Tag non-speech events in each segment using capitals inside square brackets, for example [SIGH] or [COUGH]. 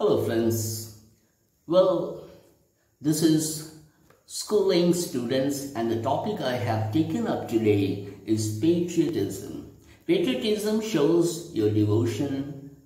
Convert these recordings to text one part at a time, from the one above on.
Hello friends. Well, this is schooling students and the topic I have taken up today is patriotism. Patriotism shows your devotion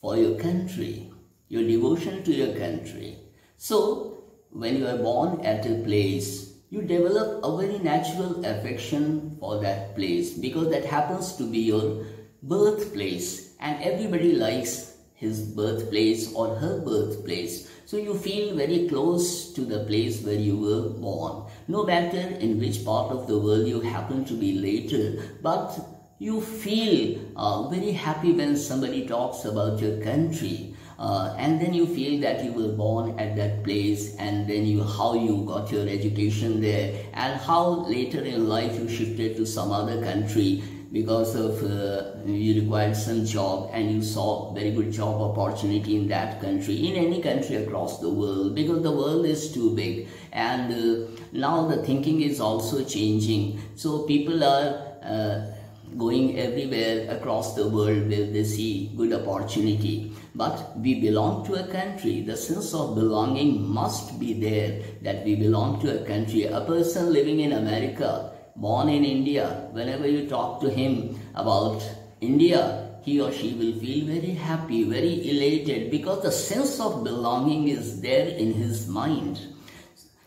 for your country, your devotion to your country. So, when you are born at a place, you develop a very natural affection for that place because that happens to be your birthplace and everybody likes his birthplace or her birthplace. So you feel very close to the place where you were born. No matter in which part of the world you happen to be later, but you feel uh, very happy when somebody talks about your country. Uh, and then you feel that you were born at that place and then you how you got your education there and how later in life you shifted to some other country because of uh, you required some job and you saw very good job opportunity in that country in any country across the world because the world is too big. And uh, now the thinking is also changing. So people are uh, going everywhere across the world where they see good opportunity. But we belong to a country. The sense of belonging must be there that we belong to a country. A person living in america born in India, whenever you talk to him about India, he or she will feel very happy, very elated because the sense of belonging is there in his mind.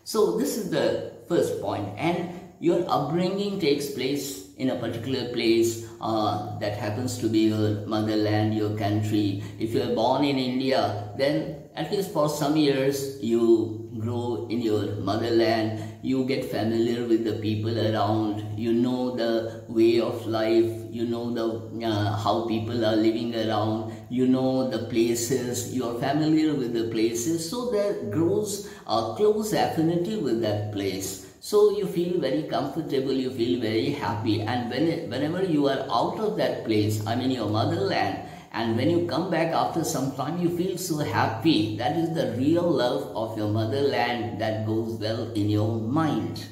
So this is the first point and your upbringing takes place in a particular place uh, that happens to be your motherland, your country. If you are born in India, then at least for some years you grow in your motherland. You get familiar with the people around. You know the way of life. You know the uh, how people are living around. You know the places. You are familiar with the places. So there grows a close affinity with that place so you feel very comfortable you feel very happy. And when whenever you are out of that place i mean your motherland and when you come back after some time you feel so happy. That is the real love of your motherland that goes well in your mind.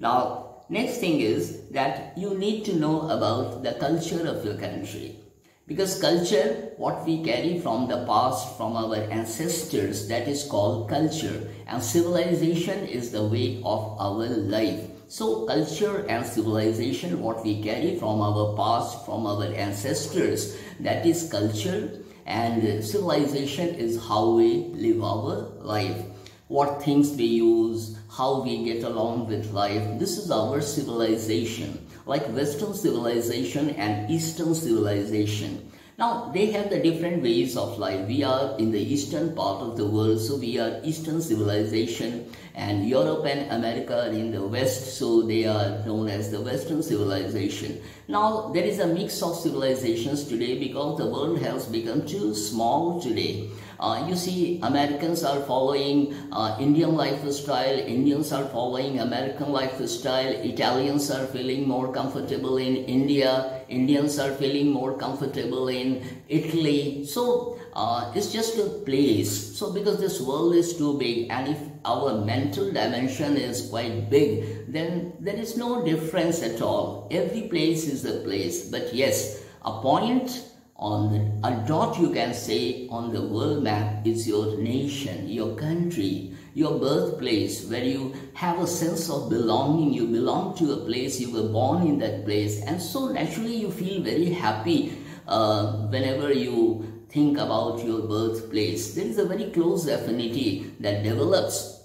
Now next thing is that you need to know about the culture of your country because culture what we carry from the past from our ancestors that is called culture. And civilization is the way of our life. So culture and civilization, what we carry from our past, from our ancestors, that is culture. And civilization is how we live our life. What things we use, how we get along with life. This is our civilization. Like Western civilization and Eastern civilization. Now, they have the different ways of life. We are in the eastern part of the world, so we are eastern civilization and Europe and America are in the west, so they are known as the western civilization. Now, there is a mix of civilizations today because the world has become too small today. Uh, you see, Americans are following uh, Indian lifestyle, Indians are following American lifestyle, Italians are feeling more comfortable in India, Indians are feeling more comfortable in Italy. So, uh, it's just a place. So, because this world is too big and if our mental dimension is quite big, then there is no difference at all. Every place is a place. But yes, a point on the, a dot you can say on the world map is your nation, your country, your birthplace where you have a sense of belonging. You belong to a place, you were born in that place and so naturally you feel very happy uh, whenever you think about your birthplace. There is a very close affinity that develops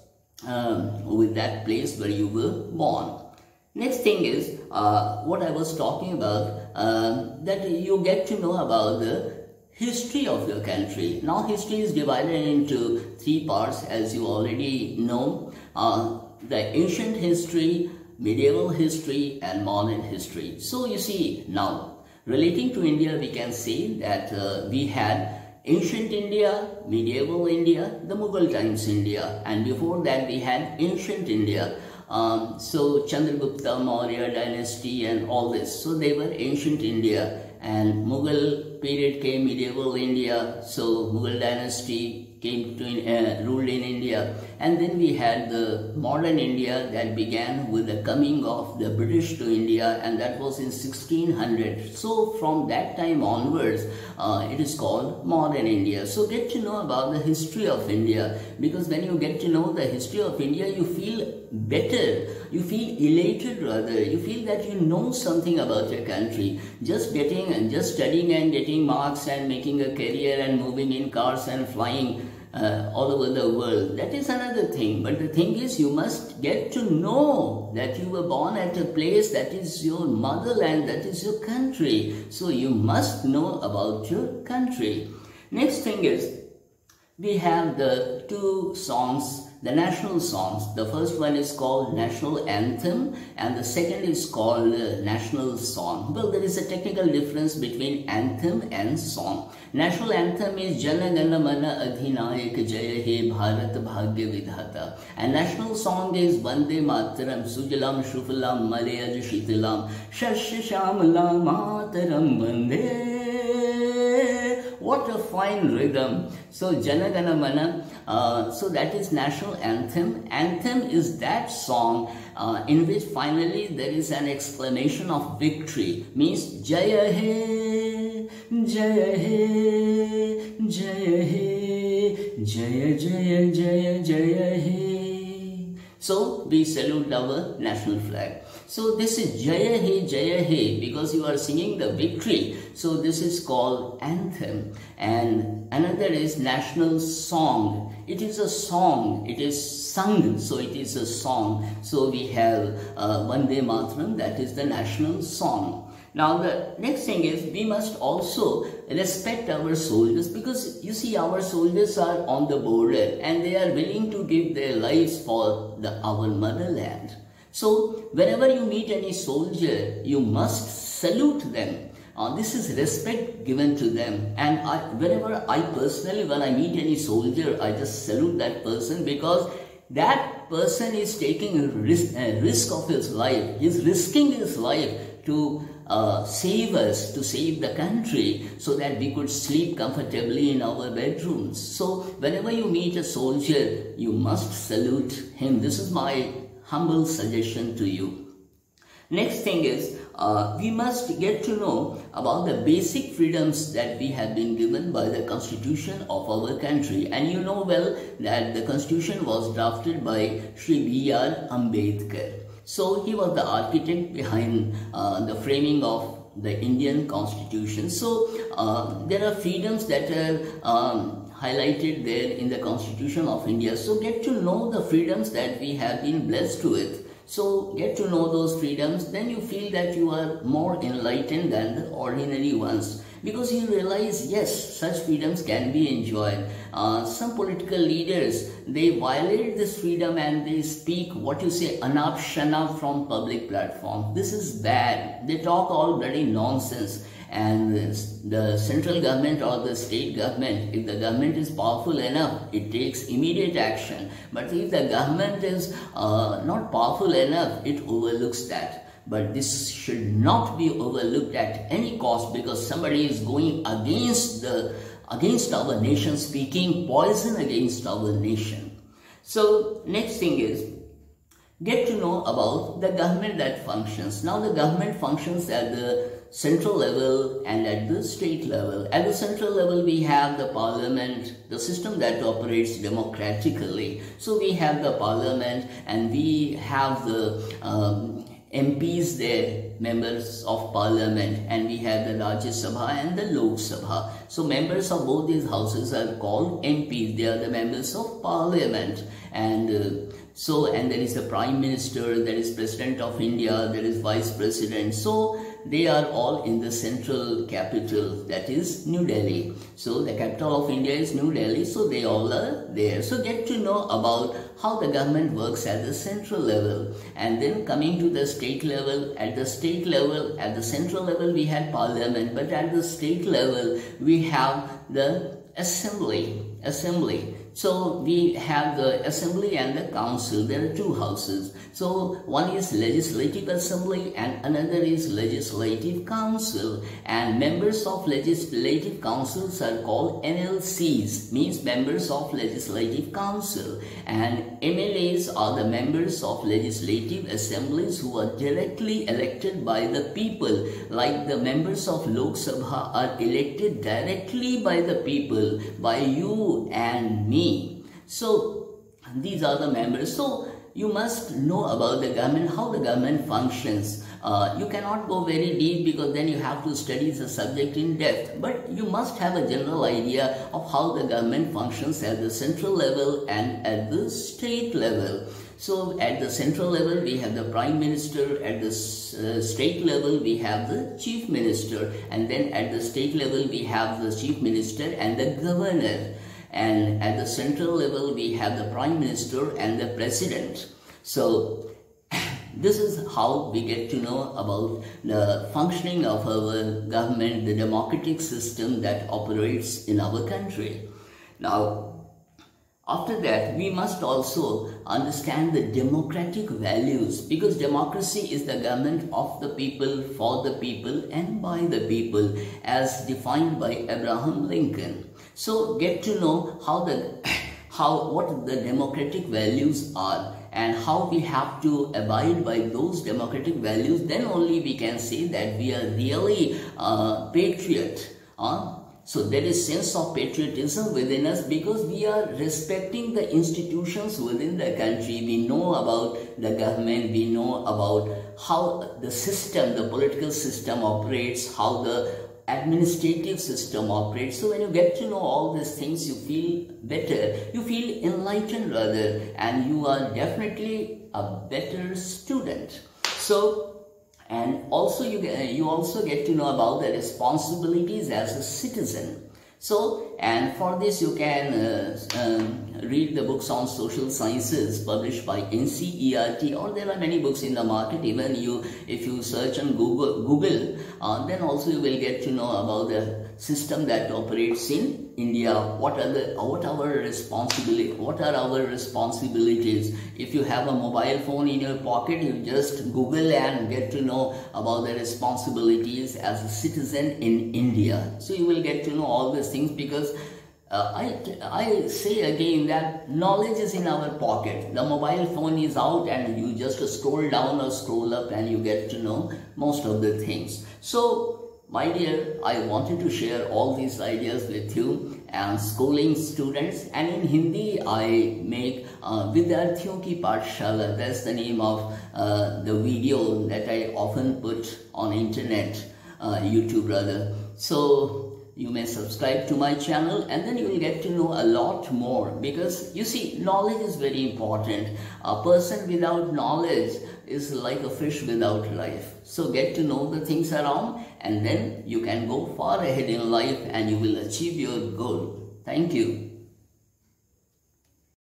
um, with that place where you were born. Next thing is uh, what I was talking about uh, that you get to know about the history of your country. Now history is divided into three parts as you already know. Uh, the ancient history, medieval history and modern history. So you see now relating to India we can say that uh, we had ancient India, medieval India, the Mughal times India and before that we had ancient India um, so Chandragupta Maurya dynasty and all this. So they were ancient India and Mughal period came, medieval India, so Mughal dynasty came to uh, ruled in India. And then we had the modern India that began with the coming of the British to India and that was in 1600. So from that time onwards, uh, it is called modern India. So get to know about the history of India because when you get to know the history of India, you feel better, you feel elated rather, you feel that you know something about your country. Just getting and just studying and getting marks and making a career and moving in cars and flying uh, all over the world. That is another thing. But the thing is, you must get to know that you were born at a place that is your motherland, that is your country. So you must know about your country. Next thing is, we have the two songs the national songs. The first one is called National Anthem and the second is called uh, National Song. Well, there is a technical difference between anthem and song. National Anthem is Jana Gana Mana Adhinayak Jaya He Bharat Bhagya Vidhata. And national song is Vande Mataram Sujalam Shufalam Malayaj Shitalam Shashya Shamalam Mataram Vande what a fine rhythm. So Janagana Mana, uh, so that is national anthem. Anthem is that song uh, in which finally there is an exclamation of victory. Means Jaya He, Jaya He, Jaya He, Jaya Jaya Jaya Jaya He. So we salute our national flag. So this is Jaya He Jaya He because you are singing the victory. So this is called anthem and another is national song. It is a song. It is sung. So it is a song. So we have uh, Vande Mataram that is the national song. Now the next thing is we must also respect our soldiers because you see our soldiers are on the border and they are willing to give their lives for the, our motherland. So whenever you meet any soldier, you must salute them. Uh, this is respect given to them. And I, whenever I personally, when I meet any soldier, I just salute that person because that person is taking a risk, a risk of his life. He's risking his life to uh, save us, to save the country so that we could sleep comfortably in our bedrooms. So whenever you meet a soldier, you must salute him. This is my humble suggestion to you. Next thing is, uh, we must get to know about the basic freedoms that we have been given by the constitution of our country. And you know well that the constitution was drafted by Sri B.R. Ambedkar. So he was the architect behind uh, the framing of the Indian constitution. So uh, there are freedoms that are um, highlighted there in the Constitution of India. So get to know the freedoms that we have been blessed with. So get to know those freedoms, then you feel that you are more enlightened than the ordinary ones. Because you realize, yes, such freedoms can be enjoyed. Uh, some political leaders, they violate this freedom and they speak what you say, anap shanap from public platform. This is bad. They talk all bloody nonsense and the central government or the state government, if the government is powerful enough, it takes immediate action. But if the government is uh, not powerful enough, it overlooks that. But this should not be overlooked at any cost because somebody is going against the against our nation, speaking poison against our nation. So next thing is get to know about the government that functions. Now the government functions at the central level and at the state level. At the central level, we have the parliament, the system that operates democratically. So we have the parliament and we have the um, MPs there, members of parliament, and we have the Rajya Sabha and the Lok Sabha. So members of both these houses are called MPs. They are the members of parliament. And uh, so, and there is the prime minister, there is president of India, there is vice president. So, they are all in the central capital that is New Delhi. So the capital of India is New Delhi so they all are there. So get to know about how the government works at the central level and then coming to the state level. At the state level at the central level we had parliament but at the state level we have the assembly, assembly. So we have the assembly and the council. There are two houses. So one is legislative assembly and another is legislative council. And members of legislative councils are called MLCs, means members of legislative council. And MLAs are the members of legislative assemblies who are directly elected by the people. Like the members of Lok Sabha are elected directly by the people, by you and me. So these are the members. So you must know about the government, how the government functions. Uh, you cannot go very deep because then you have to study the subject in depth. But you must have a general idea of how the government functions at the central level and at the state level. So at the central level, we have the prime minister. At the uh, state level, we have the chief minister. And then at the state level, we have the chief minister and the governor and at the central level we have the prime minister and the president so [COUGHS] this is how we get to know about the functioning of our government the democratic system that operates in our country now after that, we must also understand the democratic values because democracy is the government of the people, for the people and by the people as defined by Abraham Lincoln. So get to know how the how what the democratic values are and how we have to abide by those democratic values then only we can say that we are really uh, patriot uh, so there is sense of patriotism within us because we are respecting the institutions within the country. We know about the government, we know about how the system, the political system operates, how the administrative system operates. So when you get to know all these things, you feel better, you feel enlightened rather, and you are definitely a better student. So and also you, you also get to know about the responsibilities as a citizen. So, and for this you can uh, um, read the books on social sciences published by NCERT or there are many books in the market even you if you search on Google, Google uh, then also you will get to know about the system that operates in India. What are the what our responsibility? What are our responsibilities? If you have a mobile phone in your pocket, you just Google and get to know about the responsibilities as a citizen in India. So you will get to know all these things because uh, I, I say again that knowledge is in our pocket. The mobile phone is out and you just scroll down or scroll up and you get to know most of the things. So my dear, I wanted to share all these ideas with you and schooling students and in Hindi I make uh, Vidyarthiyon Ki Pathshala, that's the name of uh, the video that I often put on internet, uh, YouTube rather. So you may subscribe to my channel and then you will get to know a lot more because you see knowledge is very important. A person without knowledge is like a fish without life. So get to know the things around and then you can go far ahead in life and you will achieve your goal. Thank you